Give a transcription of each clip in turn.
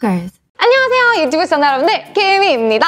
Stalkers. 안녕하세요 유튜브 시청자 여러분들. 김희입니다.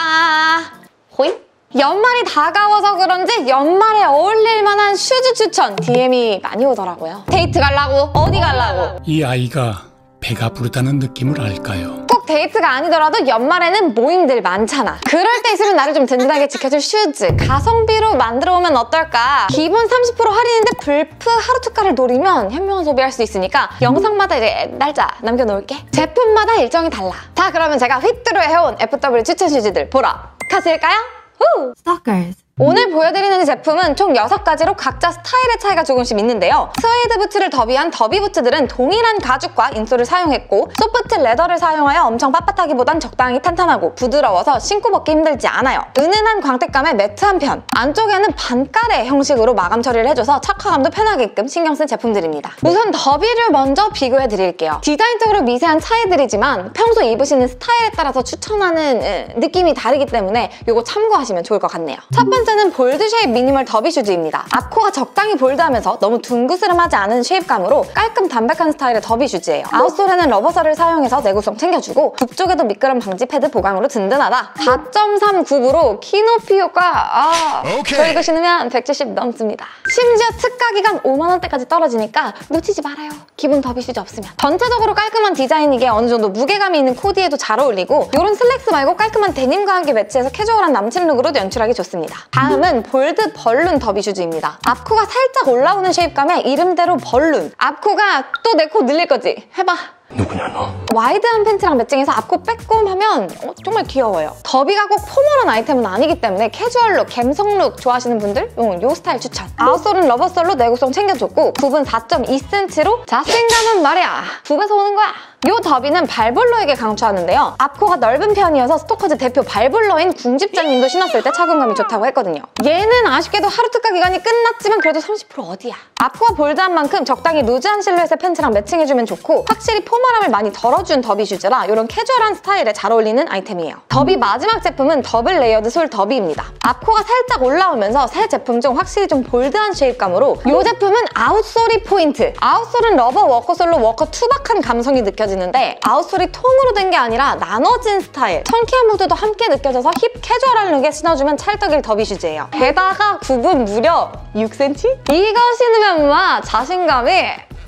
호이 연말이 다가와서 그런지 연말에 어울릴 만한 슈즈 추천 DM이 많이 오더라고요. 데이트 가려고 어디 가려고? 이 아이가 배가 부르다는 느낌을 알까요? 꼭 데이트가 아니더라도 연말에는 모임들 많잖아 그럴 때 있으면 나를 좀 든든하게 지켜줄 슈즈 가성비로 만들어 오면 어떨까 기본 30% 할인인데 블프 하루 특가를 노리면 현명한 소비할 수 있으니까 영상마다 이제 날짜 남겨놓을게 제품마다 일정이 달라 자 그러면 제가 휘뚜루 해온 FW 추천 슈즈들 보러 가실까요? 후! Stalkers. 오늘 보여드리는 제품은 총 6가지로 각자 스타일의 차이가 조금씩 있는데요. 스웨이드 부츠를 derby한 derby 부츠들은 동일한 가죽과 insole을 사용했고 soft leather를 사용하여 엄청 빳빳하기보단 적당히 탄탄하고 부드러워서 신고 벗기 힘들지 않아요. 은은한 광택감의 matte한 편 안쪽에는 반가래 형식으로 마감 처리를 해줘서 착화감도 편하게끔 신경 쓴 제품들입니다. 우선 derby를 먼저 비교해드릴게요. 디자인적으로 미세한 차이들이지만 평소 입으시는 스타일에 따라서 추천하는 음, 느낌이 다르기 때문에 이거 참고하시면 좋을 것 같네요. 첫 번째 는 bold shape minimal derby 슈즈입니다. 앞코가 적당히 bold하면서 너무 둥그스름하지 않은 shape감으로 깔끔 담백한 스타일의 더비 슈즈예요. outsole에는 rubber sole을 사용해서 내구성 챙겨주고 굽 쪽에도 미끄럼 방지 패드 보강으로 든든하다. 4.3 굽으로 키 높이 효과 아저 이거 신으면 170 넘습니다. 심지어 특가 기간 5만 원대까지 떨어지니까 놓치지 말아요. 기본 더비 슈즈 없으면. 전체적으로 깔끔한 디자인이기에 어느 정도 무게감이 있는 코디에도 잘 어울리고 이런 슬랙스 말고 깔끔한 데님과 함께 매치해서 캐주얼한 남친 룩으로 연출하기 좋습니다. 다음은 bold balloon derby 슈즈입니다. 앞코가 살짝 올라오는 shape감에 이름대로 balloon. 앞코가 또 내 코 늘릴 거지? 해봐. 누구냐 너? 와이드한 팬츠랑 매칭해서 앞코 빼꼼하면 어, 정말 귀여워요. 더비가 꼭 formal한 아이템은 아니기 때문에 캐주얼룩, 감성 look 좋아하시는 분들 요, 요 스타일 추천. outsole은 rubber sole로 내구성 챙겨줬고 굽은 4.2cm로 자신감은 말이야 굽에서 오는 거야. 요 더비는 발볼러에게 강추하는데요. 앞코가 넓은 편이어서 스토커즈 대표 발볼러인 궁집자님도 신었을 때 착용감이 좋다고 했거든요. 얘는 아쉽게도 하루 특가 기간이 끝났지만 그래도 30% 어디야. 앞코가 bold한 만큼 적당히 루즈한 실루엣의 팬츠랑 매칭해주면 좋고 확실히 formal함을 많이 덜어준 더비 슈즈라 이런 캐주얼한 스타일에 잘 어울리는 아이템이에요. 더비 마지막 제품은 double layered sole 더비입니다. 앞코가 살짝 올라오면서 세 제품 중 확실히 좀 bold한 shape감으로 이 제품은 outsole이 포인트. outsole은 rubber 워커 sole로 워커 투박한 감성이 느껴지는 데 outsole이 통으로 된 게 아니라 나눠진 스타일. chunky한 무드도 함께 느껴져서 힙 캐주얼한 look에 신어주면 찰떡일 더비 슈즈예요. 게다가 굽은 무려 6cm? 이거 신으면 막 자신감이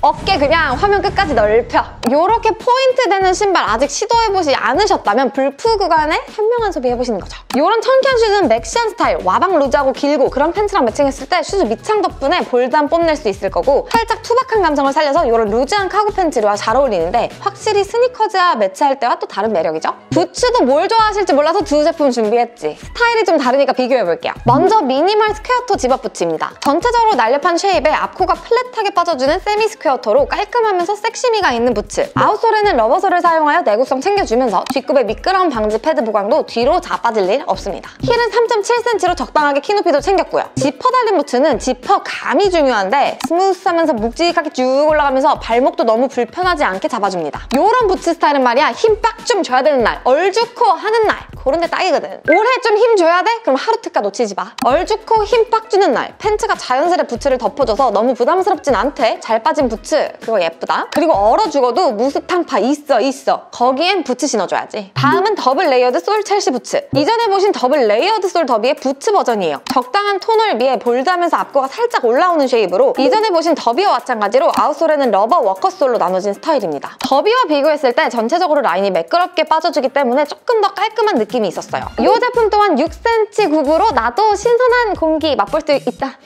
어깨 그냥 화면 끝까지 넓혀. 이렇게 포인트 되는 신발 아직 시도해보지 않으셨다면 블프 구간에 현명한 소비 해보시는 거죠. 이런 chunky한 슈즈는 maxi한 스타일, 와방 루즈하고 길고 그런 팬츠랑 매칭했을 때 슈즈 밑창 덕분에 bold함 뽐낼 수 있을 거고 살짝 투박한 감성을 살려서 이런 루즈한 카고 팬츠와 잘 어울리는데 확실히 스니커즈와 match할 때와 또 다른 매력이죠. 부츠도 뭘 좋아하실지 몰라서 두 제품 준비했지. 스타일이 좀 다르니까 비교해볼게요. 먼저 minimal square toe zip-up 부츠입니다. 전체적으로 날렵한 shape에 앞코가 flat하게 빠져주는 semi square square toe로 깔끔하면서 섹시미가 있는 부츠 outsole에는 rubber sole을 사용하여 내구성 챙겨주면서 뒷굽의 미끄럼 방지 패드 보강도 뒤로 자빠질 일 없습니다. 힐은 3.7cm로 적당하게 키 높이도 챙겼고요. 지퍼 달린 부츠는 지퍼 감이 중요한데 smooth하면서 묵직하게 쭉 올라가면서 발목도 너무 불편하지 않게 잡아줍니다. 이런 부츠 스타일은 말이야 힘 빡 좀 줘야 되는 날 얼죽코 하는 날 그런 데 딱이거든. 올해 좀 힘 줘야 돼? 그럼 하루 특가 놓치지 마. 얼죽코 힘빡 주는 날. 팬츠가 자연스레 부츠를 덮어줘서 너무 부담스럽진 않대. 잘 빠진 부츠. 그거 예쁘다. 그리고 얼어 죽어도 무스탕파 있어 있어. 거기엔 부츠 신어줘야지. 다음은 double layered sole Chelsea 부츠. 이전에 보신 double layered sole 더비의 부츠 버전이에요. 적당한 통 넓이에 bold하면서 앞코가 살짝 올라오는 shape으로 이전에 보신 더비와 마찬가지로 outsole에는 rubber 워커 sole로 나눠진 스타일입니다. 더비와 비교했을 때 전체적으로 라인이 매끄럽게 빠져주기 때문에 조금 더 깔끔한 느낌 이 있었어요. 이 제품 또한 6cm 굽으로 나도 신선한 공기 맛볼 수 있다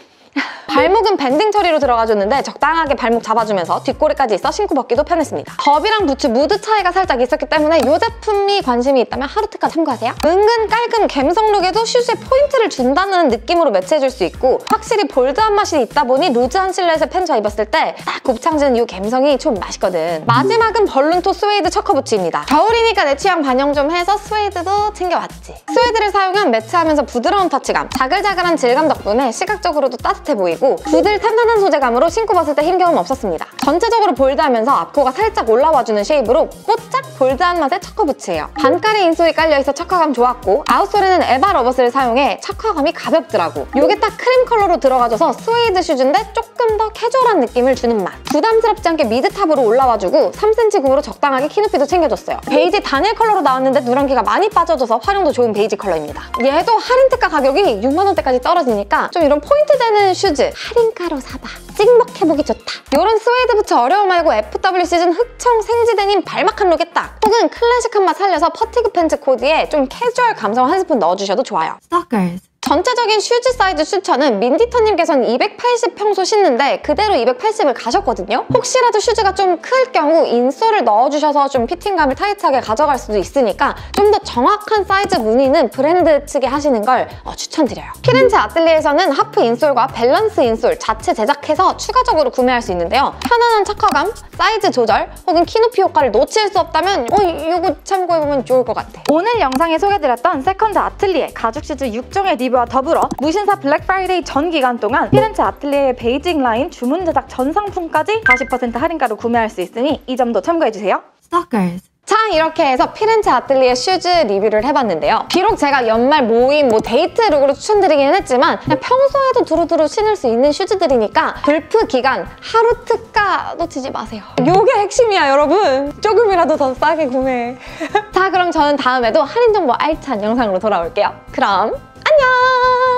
발목은 banding 처리로 들어가줬는데 적당하게 발목 잡아주면서 뒷고리까지 있어 신고 벗기도 편했습니다. 더비랑 부츠 무드 차이가 살짝 있었기 때문에 이 제품에 관심이 있다면 하루특가 참고하세요. 은근 깔끔 감성 look에도 슈즈에 포인트를 준다는 느낌으로 match해줄 수 있고 확실히 bold한 맛이 있다 보니 루즈한 실루엣의 팬츠와 입었을 때 딱 곱창지는 이 감성이 좀 맛있거든. 마지막은 balloon toe 스웨이드 chukka 부츠입니다. 겨울이니까 내 취향 반영 좀 해서 스웨이드도 챙겨왔지. 스웨이드를 사용한 matte하면서 부드러운 터치감, 자글자글한 질감 덕분에 시각적으로도 따뜻해 보이고 부들 탄탄한 소재감으로 신고 봤을 때 힘겨움 없었습니다. 전체적으로 bold하면서 앞코가 살짝 올라와주는 shape으로 뽀짝 bold한 맛의 chukka 부츠예요. 반깔의 insole이 깔려있어 착화감 좋았고 outsole에는 EVA rubber sole을 사용해 착화감이 가볍더라고. 이게 딱 크림 컬러로 들어가줘서 스웨이드 슈즈인데 조금 더 캐주얼한 느낌을 주는 맛. 부담스럽지 않게 mid-top으로 올라와주고 3cm 굽으로 적당하게 키높이도 챙겨줬어요. 베이지 단일 컬러로 나왔는데 누런기가 많이 빠져줘서 활용도 좋은 베이지 컬러입니다. 얘도 할인 특가 가격이 6만 원대까지 떨어지니까 좀 이런 포인트 되는 슈즈 할인가로 사봐. 찍먹해보기 좋다. 이런 스웨이드 부츠 어려워 말고 FW 시즌 흑청 생지 데님 발막한 look에 딱. 혹은 클래식한 맛 살려서 fatigue 팬츠 코디에 좀 캐주얼 감성 한 스푼 넣어주셔도 좋아요. Stalkers. 전체적인 슈즈 사이즈 추천은 민디터님께서는 280 평소 신는데 그대로 280을 가셨거든요. 혹시라도 슈즈가 좀 클 경우 insole을 넣어주셔서 좀 fitting감을 타이트하게 가져갈 수도 있으니까 좀 더 정확한 사이즈 문의는 브랜드 측에 하시는 걸 어, 추천드려요. 피렌체 아틀리에서는 half insole과 balance insole 자체 제작해서 추가적으로 구매할 수 있는데요. 편안한 착화감, 사이즈 조절, 혹은 키높이 효과를 놓칠 수 없다면 어, 이거 참고해보면 좋을 것 같아. 오늘 영상에 소개드렸던 세컨드 아틀리에 가죽 슈즈 6종의 리뷰 와 더불어 무신사 블랙 프라이데이 전 기간 동안 피렌체 아틀리에의 베이직 라인 주문 제작 전 상품까지 40% 할인가로 구매할 수 있으니 이 점도 참고해주세요. Stalkers. 자 이렇게 해서 피렌체 아틀리에 슈즈 리뷰를 해봤는데요. 비록 제가 연말 모임, 뭐 데이트 look으로 추천드리기는 했지만 평소에도 두루두루 신을 수 있는 슈즈들이니까 블프 기간 하루 특가 놓치지 마세요. 요게 핵심이야 여러분. 조금이라도 더 싸게 구매해. 자 그럼 저는 다음에도 할인 정보 알찬 영상으로 돌아올게요. 그럼 안녕! 후!